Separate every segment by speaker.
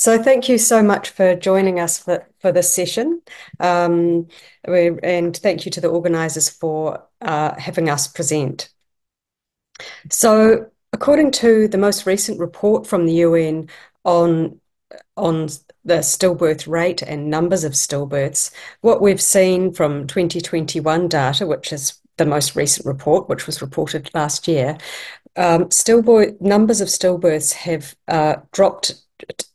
Speaker 1: So thank you so much for joining us for, for this session. Um, and thank you to the organisers for uh, having us present. So according to the most recent report from the UN on, on the stillbirth rate and numbers of stillbirths, what we've seen from 2021 data, which is the most recent report, which was reported last year, um, stillbirth numbers of stillbirths have uh, dropped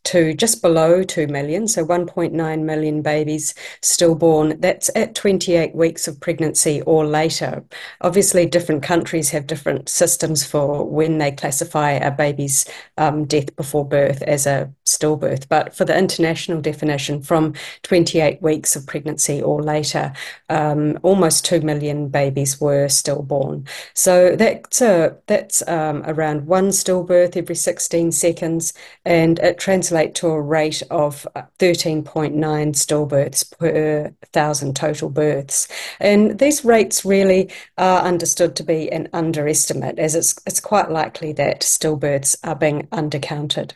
Speaker 1: to just below 2 million, so 1.9 million babies stillborn. That's at 28 weeks of pregnancy or later. Obviously, different countries have different systems for when they classify a baby's um, death before birth as a stillbirth. But for the international definition, from 28 weeks of pregnancy or later, um, almost 2 million babies were stillborn. So that's, a, that's um, around one stillbirth every 16 seconds, and it translate to a rate of 13.9 stillbirths per thousand total births. And these rates really are understood to be an underestimate, as it's, it's quite likely that stillbirths are being undercounted.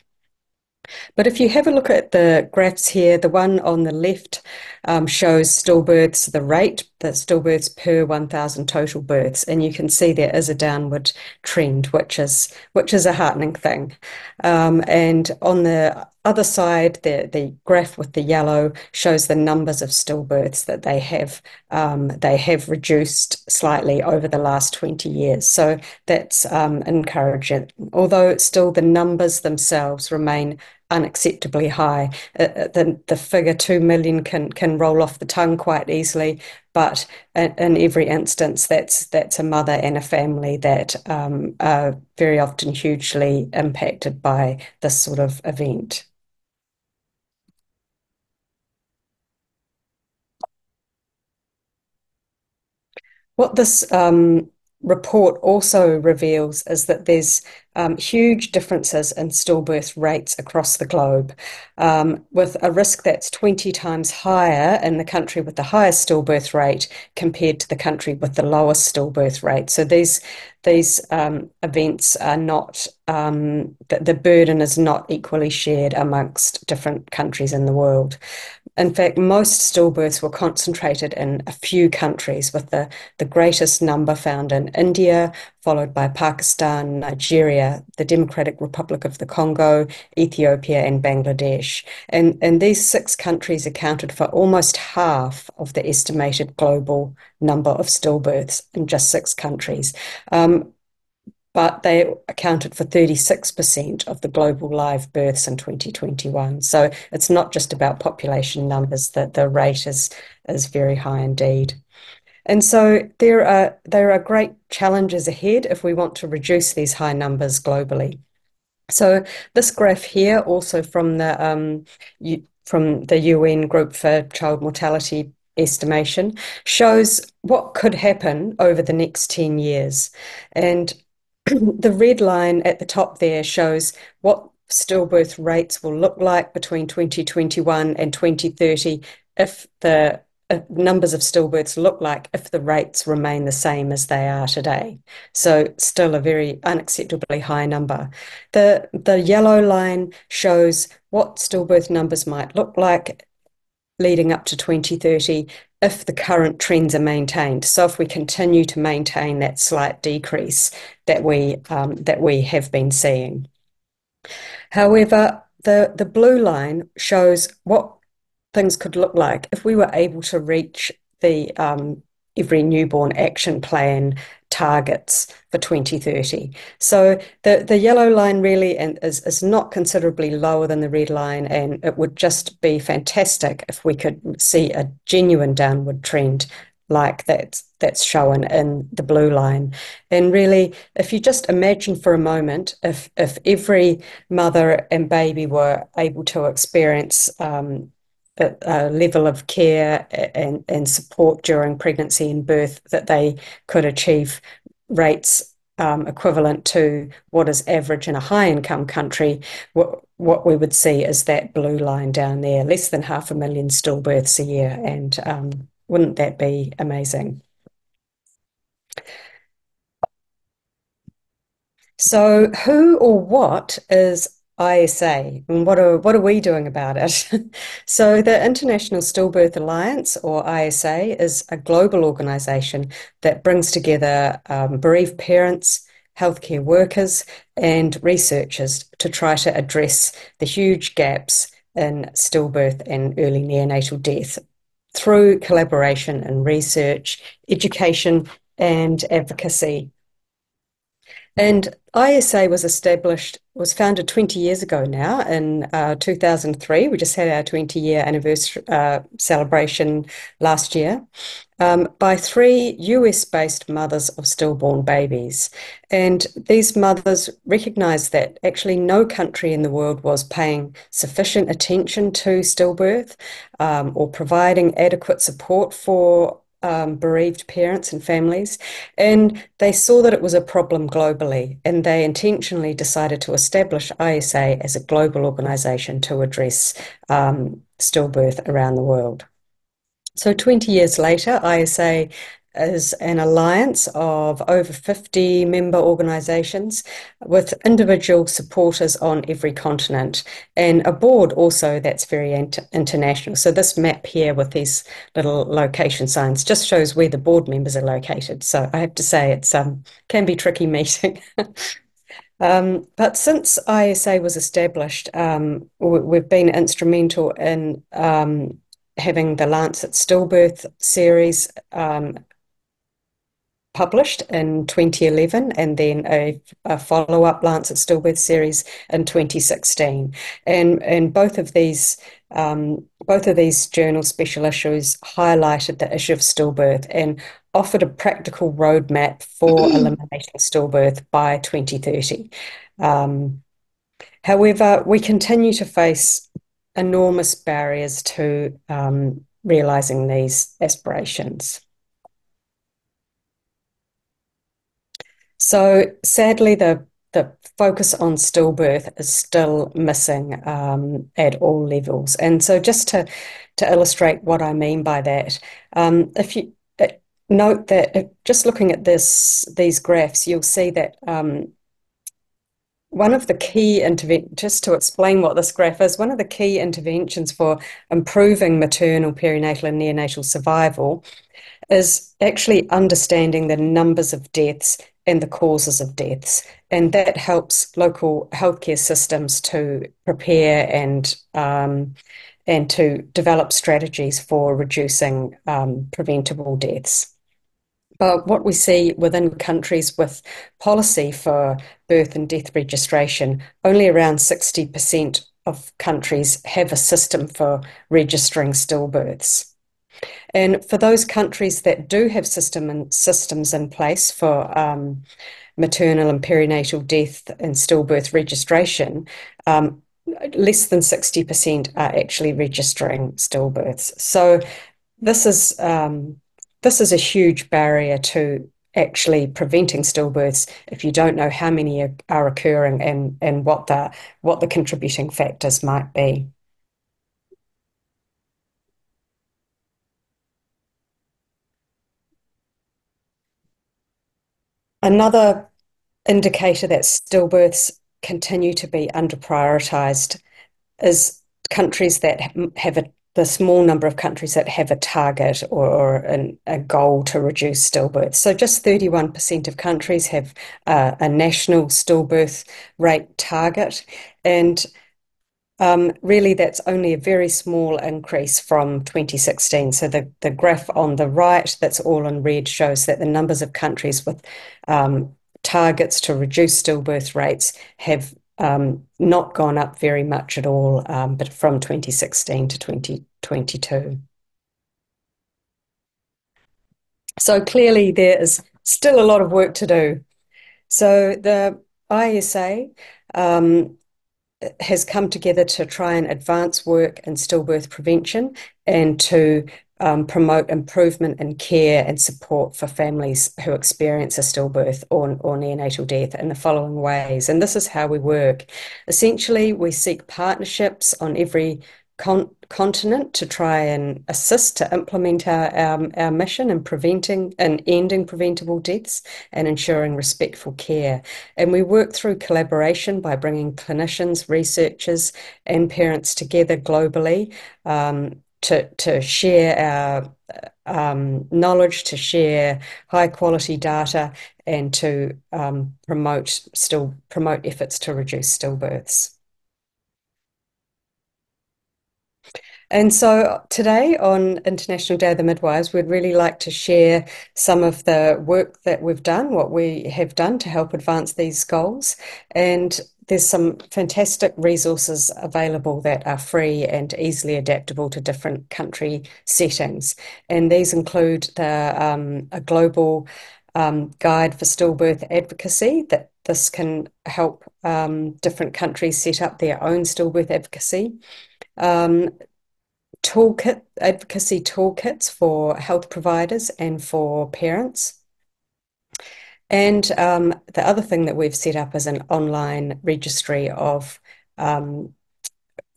Speaker 1: But if you have a look at the graphs here, the one on the left um, shows stillbirths, the rate, the stillbirths per 1,000 total births, and you can see there is a downward trend, which is which is a heartening thing. Um, and on the other side, the, the graph with the yellow shows the numbers of stillbirths that they have um, they have reduced slightly over the last 20 years. So that's um, encouraging, although still the numbers themselves remain unacceptably high. Uh, uh, the, the figure 2 million can, can roll off the tongue quite easily, but in, in every instance, that's, that's a mother and a family that um, are very often hugely impacted by this sort of event. What this um, report also reveals is that there's um, huge differences in stillbirth rates across the globe, um, with a risk that's 20 times higher in the country with the highest stillbirth rate compared to the country with the lowest stillbirth rate. So these these um, events are not um, the, the burden is not equally shared amongst different countries in the world. In fact, most stillbirths were concentrated in a few countries, with the, the greatest number found in India, followed by Pakistan, Nigeria, the Democratic Republic of the Congo, Ethiopia, and Bangladesh. And, and these six countries accounted for almost half of the estimated global number of stillbirths in just six countries. Um, but they accounted for 36% of the global live births in 2021. So it's not just about population numbers, that the rate is, is very high indeed. And so there are, there are great challenges ahead if we want to reduce these high numbers globally. So this graph here, also from the um, from the UN Group for Child Mortality estimation, shows what could happen over the next 10 years. And the red line at the top there shows what stillbirth rates will look like between 2021 and 2030 if the numbers of stillbirths look like if the rates remain the same as they are today. So still a very unacceptably high number. The the yellow line shows what stillbirth numbers might look like leading up to 2030 if the current trends are maintained. So if we continue to maintain that slight decrease that we um, that we have been seeing. However, the, the blue line shows what things could look like if we were able to reach the um, every newborn action plan targets for 2030. So the, the yellow line really is, is not considerably lower than the red line, and it would just be fantastic if we could see a genuine downward trend like that's that's shown in the blue line. And really, if you just imagine for a moment, if if every mother and baby were able to experience um, a, level of care and, and support during pregnancy and birth that they could achieve rates um, equivalent to what is average in a high income country, what, what we would see is that blue line down there, less than half a million stillbirths a year. And um, wouldn't that be amazing? So, who or what is ISA and what are what are we doing about it? so the International Stillbirth Alliance or ISA is a global organization that brings together um, bereaved parents, healthcare workers and researchers to try to address the huge gaps in stillbirth and early neonatal death through collaboration and research, education and advocacy. And ISA was established, was founded 20 years ago now in uh, 2003. We just had our 20 year anniversary uh, celebration last year um, by three US based mothers of stillborn babies. And these mothers recognized that actually no country in the world was paying sufficient attention to stillbirth um, or providing adequate support for um, bereaved parents and families. And they saw that it was a problem globally, and they intentionally decided to establish ISA as a global organization to address um, stillbirth around the world. So 20 years later, ISA is an alliance of over 50 member organisations with individual supporters on every continent and a board also that's very international. So this map here with these little location signs just shows where the board members are located. So I have to say it's um, can be tricky meeting. Um, but since ISA was established, um, we've been instrumental in um, having the Lancet Stillbirth series um, published in 2011 and then a, a follow-up Lancet Stillbirth series in 2016. And, and both of these um, both of these journal special issues highlighted the issue of stillbirth and offered a practical roadmap for eliminating stillbirth by 2030. Um, however, we continue to face enormous barriers to um, realizing these aspirations. So sadly, the the focus on stillbirth is still missing um, at all levels. And so, just to to illustrate what I mean by that, um, if you uh, note that uh, just looking at this these graphs, you'll see that um, one of the key interventions, just to explain what this graph is, one of the key interventions for improving maternal, perinatal, and neonatal survival is actually understanding the numbers of deaths and the causes of deaths. And that helps local healthcare systems to prepare and um, and to develop strategies for reducing um, preventable deaths. But what we see within countries with policy for birth and death registration, only around 60% of countries have a system for registering stillbirths. And for those countries that do have system and systems in place for um, maternal and perinatal death and stillbirth registration, um, less than 60% are actually registering stillbirths. So this is um, this is a huge barrier to actually preventing stillbirths if you don't know how many are, occurring and, and what the what the contributing factors might be. Another indicator that stillbirths continue to be under prioritized is countries that have a the small number of countries that have a target or, or an, a goal to reduce stillbirth. So just 31% of countries have uh, a national stillbirth rate target. And um, really, that's only a very small increase from 2016. So the, the graph on the right, that's all in red, shows that the numbers of countries with um, targets to reduce stillbirth rates have um, not gone up very much at all, but from 2016 to 2022. So clearly there is still a lot of work to do. So the ISA has come together to try and advance work in stillbirth prevention and to um, promote improvement in care and support for families who experience a stillbirth or, or neonatal death in the following ways. And this is how we work. Essentially, we seek partnerships on every con continent to try and assist to implement our, our, our mission in preventing and ending preventable deaths and ensuring respectful care. And we work through collaboration by bringing clinicians, researchers, and parents together globally um, to, to share our um, knowledge, to share high quality data, and to um, promote still promote efforts to reduce stillbirths. And so today on International Day of the Midwives, we'd really like to share some of the work that we've done, what we have done to help advance these goals. And there's some fantastic resources available that are free and easily adaptable to different country settings. And these include the um, a global um, guide for stillbirth advocacy that this can help um, different countries set up their own stillbirth advocacy. Um, toolkit advocacy toolkits for health providers and for parents. And um, the other thing that we've set up is an online registry of um,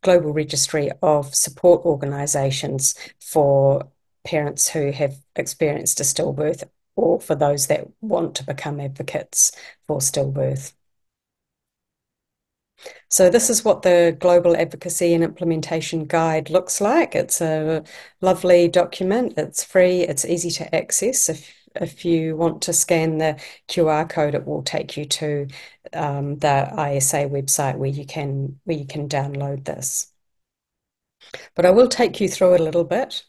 Speaker 1: global registry of support organisations for parents who have experienced a stillbirth or for those that want to become advocates for stillbirth. So this is what the Global Advocacy and Implementation Guide looks like. It's a lovely document. It's free. It's easy to access. If if you want to scan the QR code, it will take you to um, the ISA website where you can where you can download this. But I will take you through it a little bit.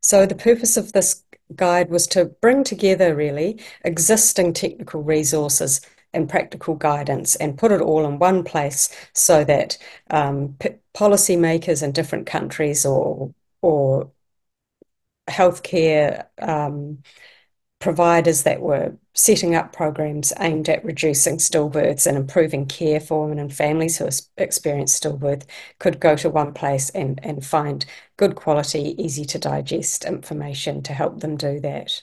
Speaker 1: So the purpose of this guide was to bring together really existing technical resources and practical guidance and put it all in one place so that um, policymakers in different countries or or healthcare um, providers that were setting up programs aimed at reducing stillbirths and improving care for women and families who experience stillbirth could go to one place and, and find good quality, easy to digest information to help them do that.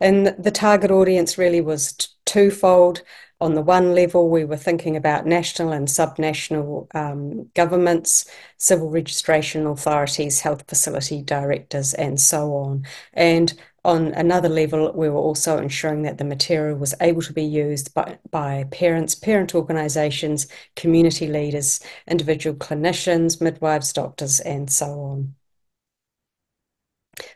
Speaker 1: And the target audience really was twofold. On the one level, we were thinking about national and subnational um, governments, civil registration authorities, health facility directors, and so on. And on another level, we were also ensuring that the material was able to be used by, by parents, parent organisations, community leaders, individual clinicians, midwives, doctors, and so on.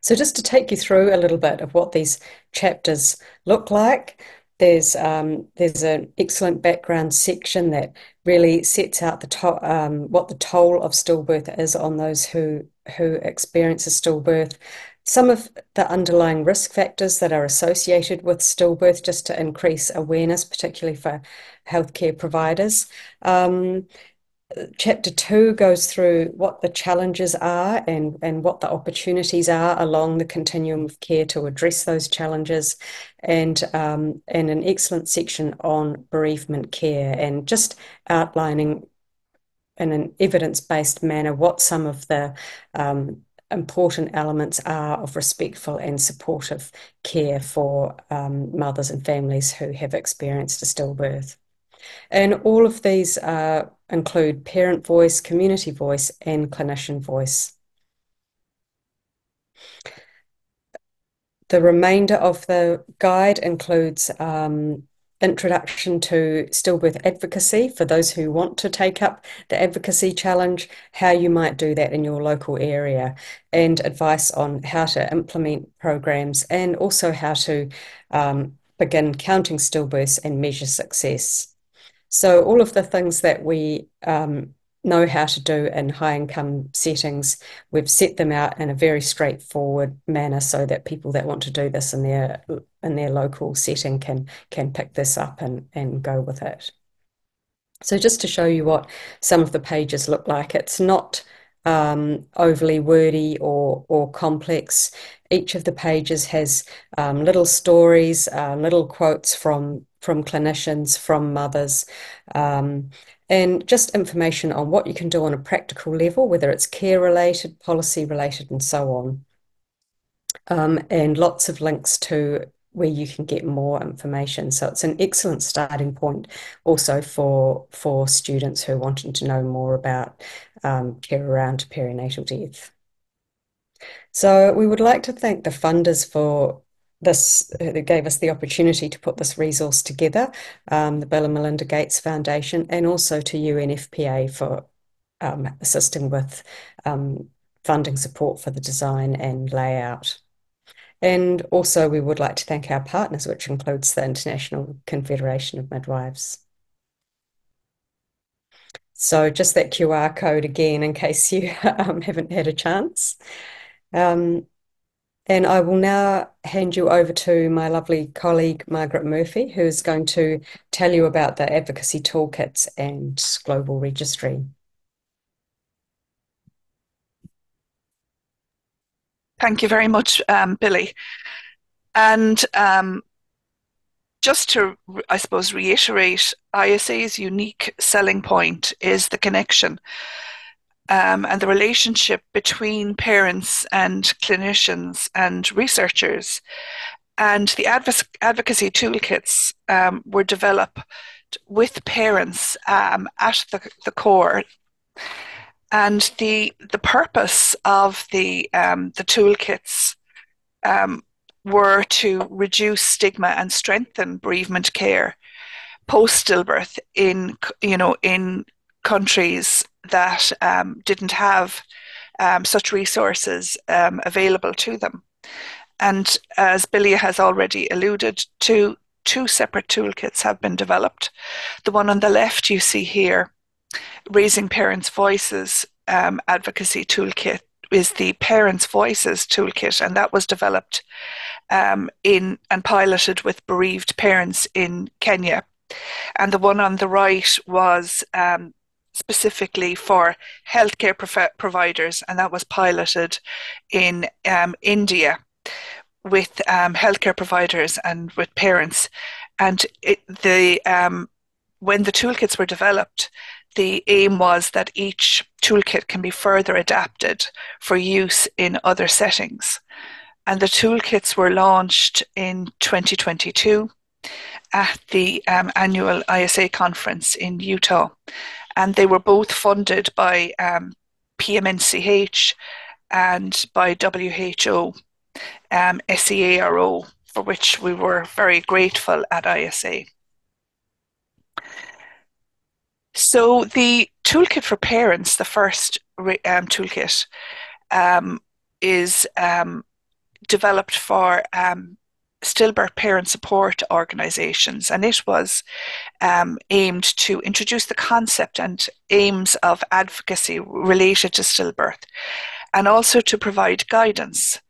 Speaker 1: So, just to take you through a little bit of what these chapters look like, there's um, there's an excellent background section that really sets out the to- um, what the toll of stillbirth is on those who who experience a stillbirth. Some of the underlying risk factors that are associated with stillbirth, just to increase awareness, particularly for healthcare providers. Um, chapter two goes through what the challenges are and, and what the opportunities are along the continuum of care to address those challenges, and um, and an excellent section on bereavement care and just outlining in an evidence-based manner what some of the um, important elements are of respectful and supportive care for um, mothers and families who have experienced a stillbirth. And all of these uh, include parent voice, community voice, and clinician voice. The remainder of the guide includes um, introduction to stillbirth advocacy for those who want to take up the advocacy challenge, how you might do that in your local area, and advice on how to implement programs and also how to um, begin counting stillbirths and measure success. So all of the things that we um, know how to do in high income settings, we've set them out in a very straightforward manner so that people that want to do this in their in their local setting can can pick this up and, and go with it. So just to show you what some of the pages look like, it's not um, overly wordy or or complex. Each of the pages has um, little stories, uh, little quotes from from clinicians, from mothers, um, and just information on what you can do on a practical level, whether it's care related, policy related, and so on. Um, and lots of links to where you can get more information. So it's an excellent starting point also for for students who are wanting to know more about um, care around perinatal death. So we would like to thank the funders for this gave us the opportunity to put this resource together, um, the Bill and Melinda Gates Foundation, and also to UNFPA for um, assisting with um, funding support for the design and layout. And also, we would like to thank our partners, which includes the International Confederation of Midwives. So just that QR code again, in case you um, haven't had a chance. Um, and I will now hand you over to my lovely colleague, Margaret Murphy, who is going to tell you about the advocacy toolkits and global registry.
Speaker 2: Thank you very much, um, Billie. And um, just to, I suppose, reiterate, ISA's unique selling point is the connection um, and the relationship between parents and clinicians and researchers. And the adv- advocacy toolkits um, were developed with parents um, at the, the core and the the purpose of the um, the toolkits um, were to reduce stigma and strengthen bereavement care post stillbirth in you know in countries that um, didn't have um, such resources um, available to them. And as Billie has already alluded to, two separate toolkits have been developed. The one on the left you see here Raising Parents' Voices um, advocacy toolkit is the Parents' Voices toolkit, and that was developed um, in and piloted with bereaved parents in Kenya. And the one on the right was um, specifically for healthcare prof- providers, and that was piloted in um, India with um, healthcare providers and with parents. And it, the um, when the toolkits were developed, the aim was that each toolkit can be further adapted for use in other settings. And the toolkits were launched in 2022 at the um, annual ISA conference in Utah. And they were both funded by um, PMNCH and by WHO, um, SEARO, for which we were very grateful at ISA. So the toolkit for parents, the first um, toolkit, um, is um, developed for um, stillbirth parent support organisations, and it was um, aimed to introduce the concept and aims of advocacy related to stillbirth, and also to provide guidance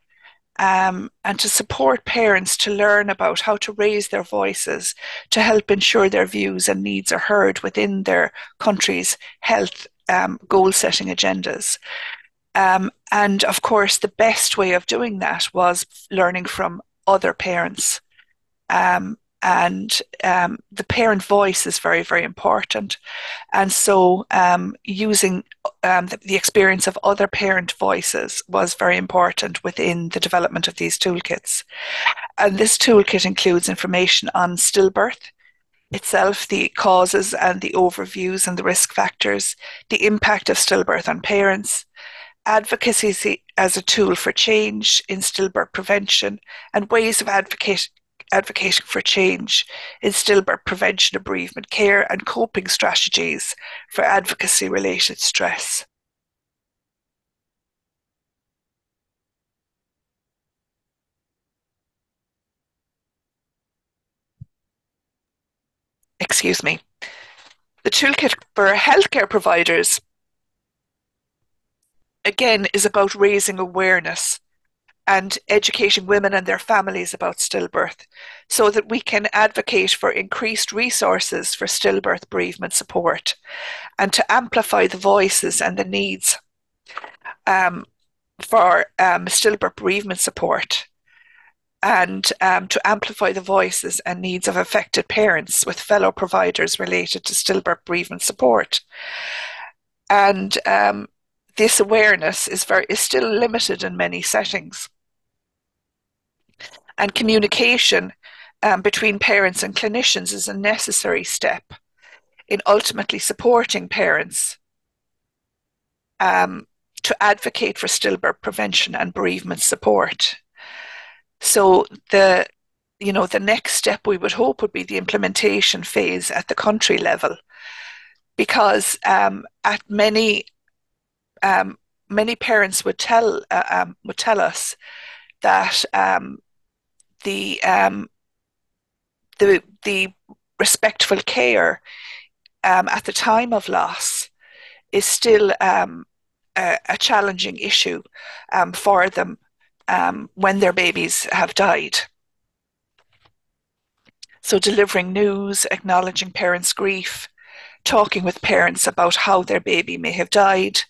Speaker 2: um, and to support parents to learn about how to raise their voices to help ensure their views and needs are heard within their country's health um, goal setting agendas. Um, and of course, the best way of doing that was learning from other parents. Um, and um, the parent voice is very very important. And so um, using um, the, the, experience of other parent voices was very important within the development of these toolkits. And this toolkit includes information on stillbirth itself the causes and the overviews and the risk factors the impact of stillbirth on parents advocacy as a tool for change in stillbirth prevention and ways of advocate, advocating for change in stillbirth prevention and bereavement care and coping strategies for advocacy related stress. Excuse me. The toolkit for healthcare providers again is about raising awareness and educating women and their families about stillbirth so that we can advocate for increased resources for stillbirth bereavement support and to amplify the voices and the needs um, for um, stillbirth bereavement support and um, to amplify the voices and needs of affected parents with fellow providers related to stillbirth bereavement support. And um, this awareness is very is still limited in many settings. And communication um, between parents and clinicians is a necessary step in ultimately supporting parents um, to advocate for stillbirth prevention and bereavement support. So the you know the next step we would hope would be the implementation phase at the country level, because um, at many um, many parents would tell uh, um, would tell us that um, the um, the the respectful care um, at the time of loss is still a, a, challenging issue for them when their babies have died. So, delivering news, acknowledging parents' grief, talking with parents about how their baby may have died,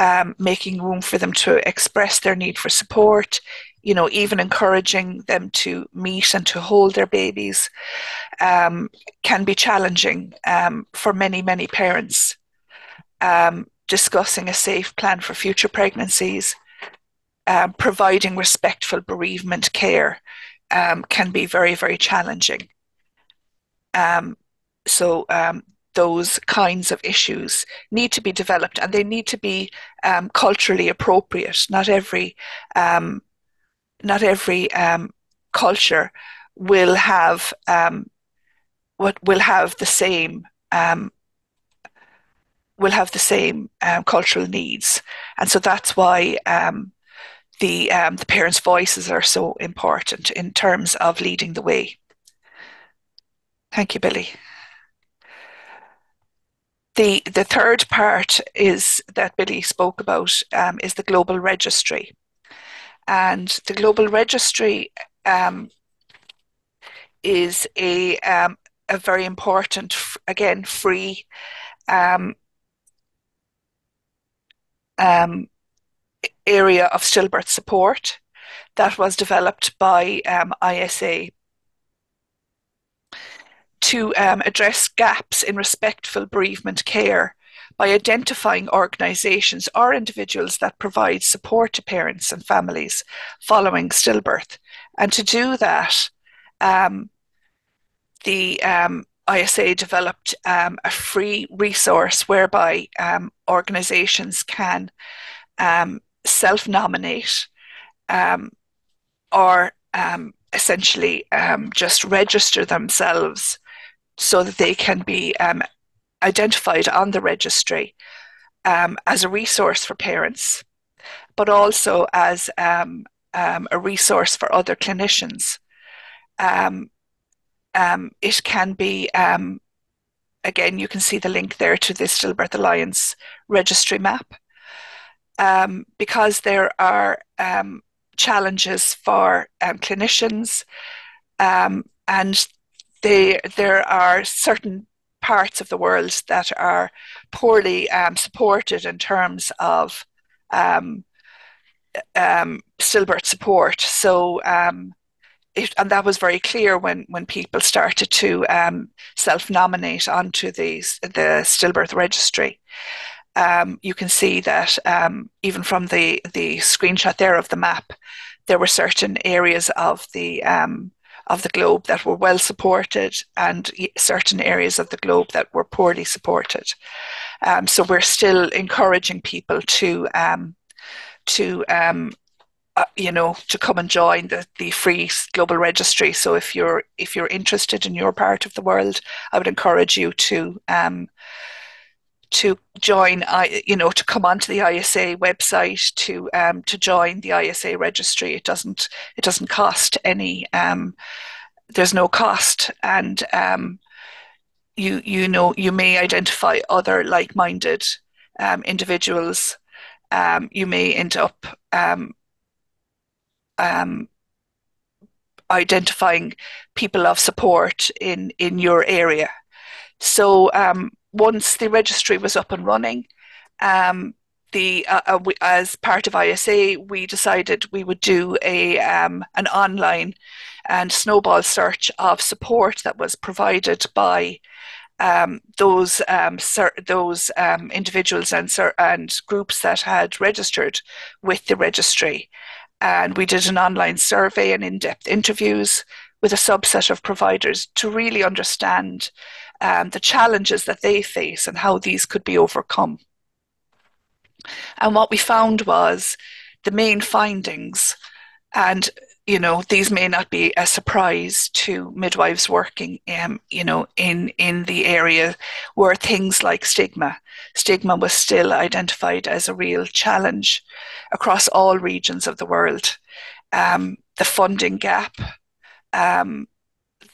Speaker 2: um, making room for them to express their need for support, you know, even encouraging them to meet and to hold their babies um, can be challenging um, for many, many parents. Um, discussing a safe plan for future pregnancies, um, providing respectful bereavement care um, can be very, very challenging. So, those kinds of issues need to be developed and they need to be culturally appropriate. Not every um, not every um, culture will have um, what will have the same um, will have the same um, cultural needs, and so that's why um, the um, the parents' voices are so important in terms of leading the way. Thank you, Billie. The, the third part is that Billie spoke about um, is the global registry. And the Global Registry um, is a, um, a very important, again, free um, um, area of stillbirth support that was developed by um, ISA to um, address gaps in respectful bereavement care by identifying organisations or individuals that provide support to parents and families following stillbirth. And to do that, um, the um, ISA developed um, a free resource whereby um, organisations can um, self nominate um, or essentially just register themselves so that they can be um, identified on the registry um, as a resource for parents, but also as um, um, a resource for other clinicians. Um, um, it can be, again, you can see the link there to the Stillbirth Alliance registry map, because there are challenges for clinicians and they, there are certain parts of the world that are poorly um, supported in terms of um, um, stillbirth support. So, um, it, and that was very clear when, when people started to um, self-nominate onto the, the stillbirth registry. Um, you can see that even from the, the screenshot there of the map, there were certain areas of the of the globe that were well supported and certain areas of the globe that were poorly supported. Um, so we're still encouraging people to um, to um, uh, you know to come and join the, the free global registry. So if you're if you're interested in your part of the world, I would encourage you to um, to join, you know, to come onto the ISA website to um, to join the ISA registry. It doesn't it doesn't cost any. Um, there's no cost, and um, you you know you may identify other like-minded um, individuals. Um, you may end up um, identifying people of support in in your area. So um, once the registry was up and running, um, the uh, uh, we, as part of ISA, we decided we would do a um, an online and snowball search of support that was provided by um, those um, those um, individuals and and groups that had registered with the registry. and we did an online survey and in-depth interviews with a subset of providers to really understand um, the challenges that they face and how these could be overcome. And what we found was the main findings, and you know these may not be a surprise to midwives working, um, you know, in in the area where things like stigma, stigma was still identified as a real challenge across all regions of the world. Um, the funding gap um,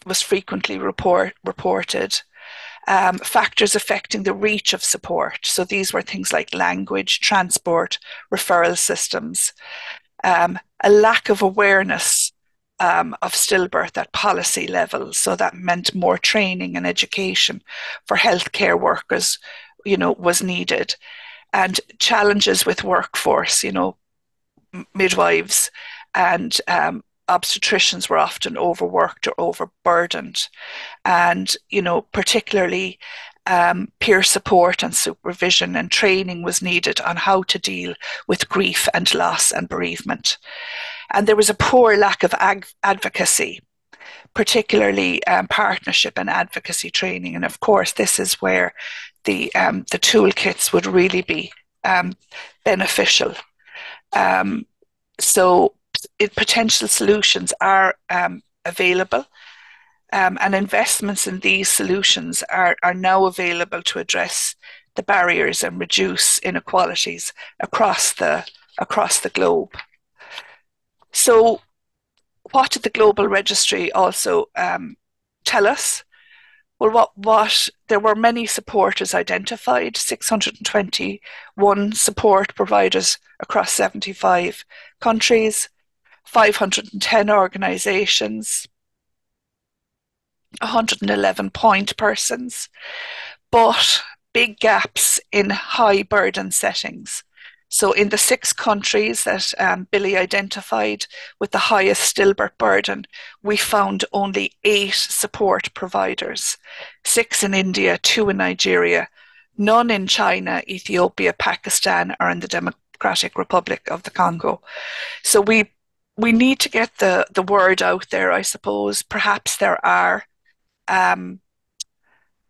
Speaker 2: was frequently report, reported um, factors affecting the reach of support. So these were things like language, transport, referral systems, um, a lack of awareness um, of stillbirth at policy level. So that meant more training and education for healthcare workers, you know, was needed, and challenges with workforce. You know, midwives and um, obstetricians were often overworked or overburdened. And, you know, particularly um, peer support and supervision and training was needed on how to deal with grief and loss and bereavement. And there was a poor lack of ag- advocacy, particularly um, partnership and advocacy training. And of course, this is where the um, the toolkits would really be um, beneficial. Um, so potential solutions are um, available. Um, and investments in these solutions are, are now available to address the barriers and reduce inequalities across the across the globe. So, what did the global registry also um, tell us? Well, what what there were many supporters identified, 621 support providers across 75 countries. 510 organizations, 111 point persons, but big gaps in high burden settings. So, in the six countries that um, Billie identified with the highest stillbirth burden, we found only eight support providers six in India, two in Nigeria, none in China, Ethiopia, Pakistan, or in the Democratic Republic of the Congo. So, we we need to get the the word out there. I suppose perhaps there are. Um,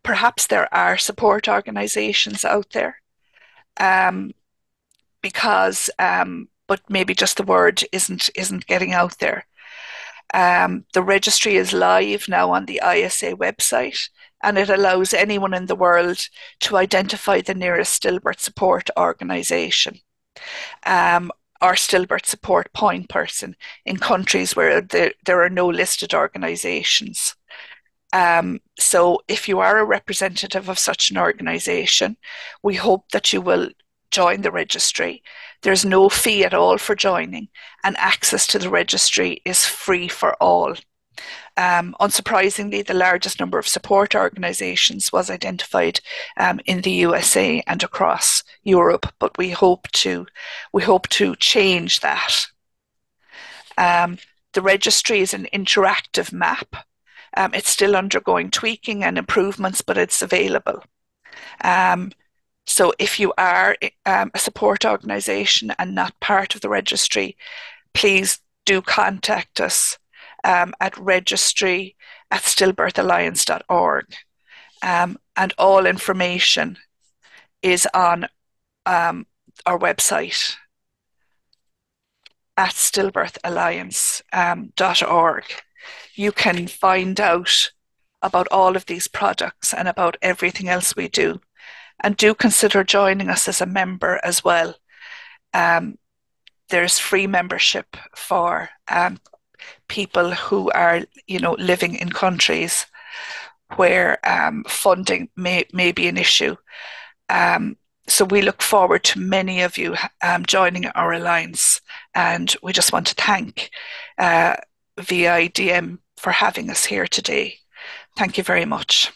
Speaker 2: perhaps there are support organizations out there um, because um, but maybe just the word isn't isn't getting out there um, the registry is live now on the isa website and it allows anyone in the world to identify the nearest stillbirth support organization um, or stillbirth support point person in countries where there, there are no listed organizations. Um, so, if you are a representative of such an organization, we hope that you will join the registry. There's no fee at all for joining, and access to the registry is free for all. Um, unsurprisingly, the largest number of support organisations was identified um, in the USA and across Europe, but we hope to we hope to change that. Um, the registry is an interactive map. Um, it's still undergoing tweaking and improvements, but it's available. Um, so if you are um, a support organisation and not part of the registry, please do contact us um, at registry at stillbirthalliance.org. Um, and all information is on um, our website at stillbirthalliance.org. Um, you can find out about all of these products and about everything else we do. And do consider joining us as a member as well. Um, there's free membership for um, people who are, you know, living in countries where um, funding may, may be an issue. Um, so we look forward to many of you um, joining our alliance, and we just want to thank uh, VIDM for having us here today. Thank you very much.